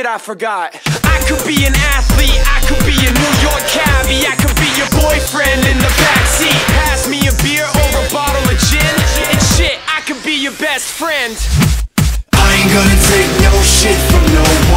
shit, I forgot. I could be an athlete, I could be a New York cabbie, I could be your boyfriend in the backseat. Pass me a beer or a bottle of gin, and shit, I could be your best friend. I ain't gonna take no shit from no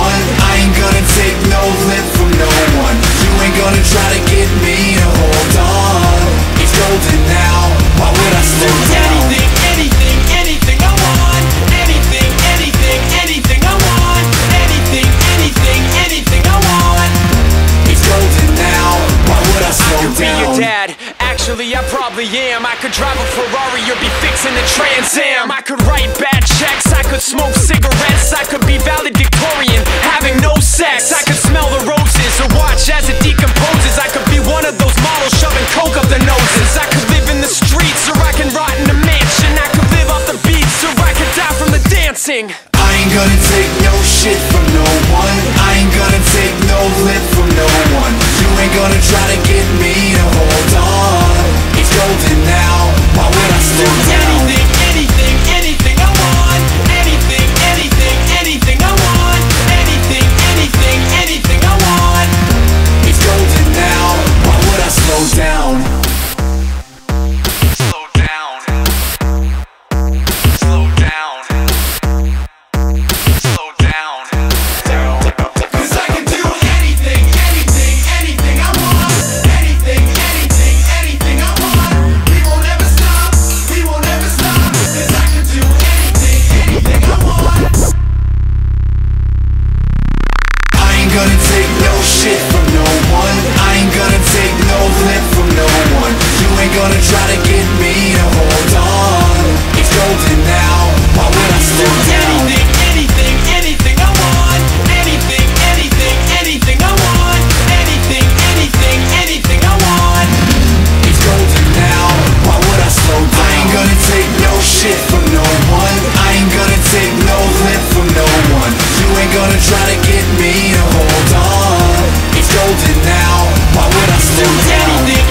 could drive a Ferrari or be fixing a Trans Am. I could write bad checks. I could smoke cigarettes. I could be valedictorian, having no sex. I could smell the roses or watch as it decomposes. I could be one of those models shoving coke up their noses. I could live in the streets or I can rot in a mansion. I could live off the beats or I could die from the dancing. I ain't gonna take no shit from no one I ain't gonna take no lip from no one gonna take no shit from no one. I ain't gonna take no lip from no one. You ain't gonna try to get me to hold on. It's golden now, why would I slow down? Anything, anything, anything I want. Anything, anything, anything I want. Anything, anything, anything I want. It's golden now, why would I slow down? I ain't gonna take no shit gonna try to get me to hold on It's golden now, why would I slow down?